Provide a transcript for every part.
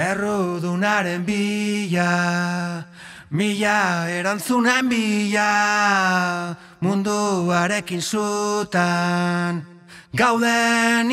Errudunaren bila, mila erantzunen bila, munduarekin zutan, gauden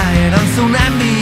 Errudunaren bila Mila erantzunen bila